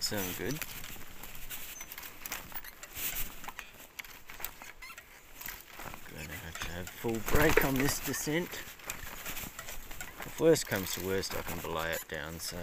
sound good. I'm Going to have to have full brake on this descent. If worst comes to worst, I can belay it down, so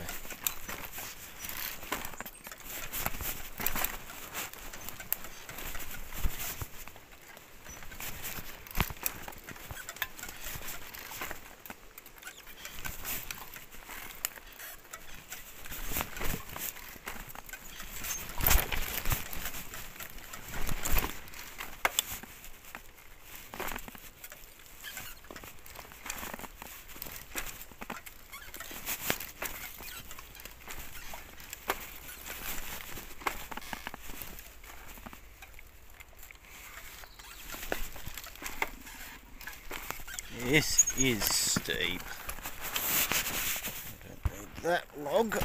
This is steep. I don't need that log.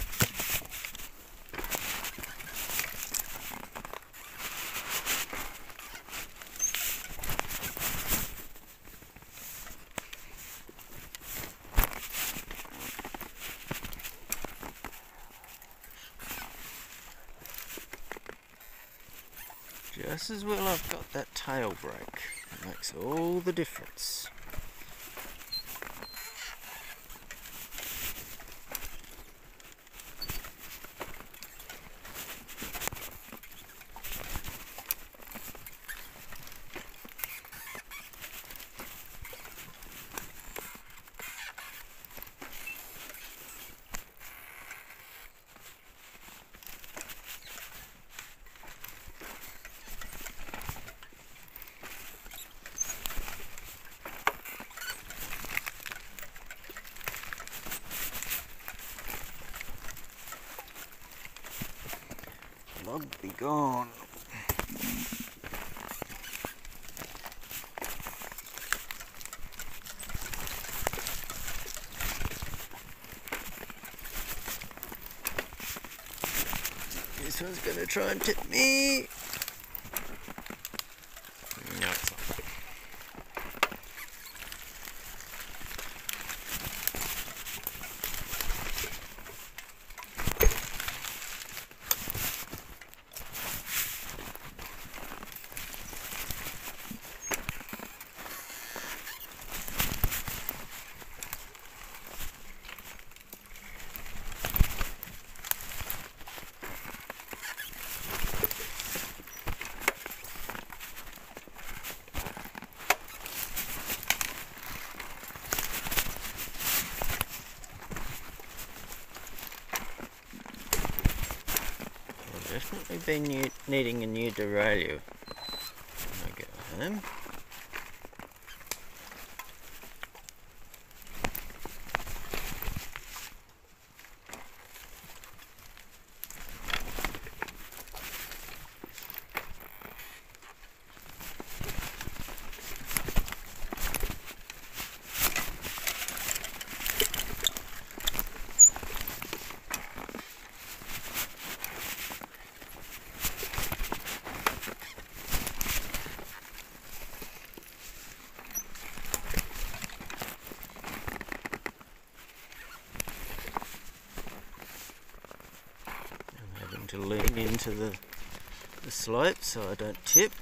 Just as well I've got that tail brake. It makes all the difference. Log be gone. This one's gonna try and tip me. Definitely be new, needing a new derailleur home. I'm having to lean into the, the slope so I don't tip.